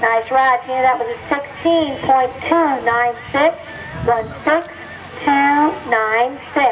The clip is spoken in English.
Nice ride, Tina. That was a 16.296. 16296.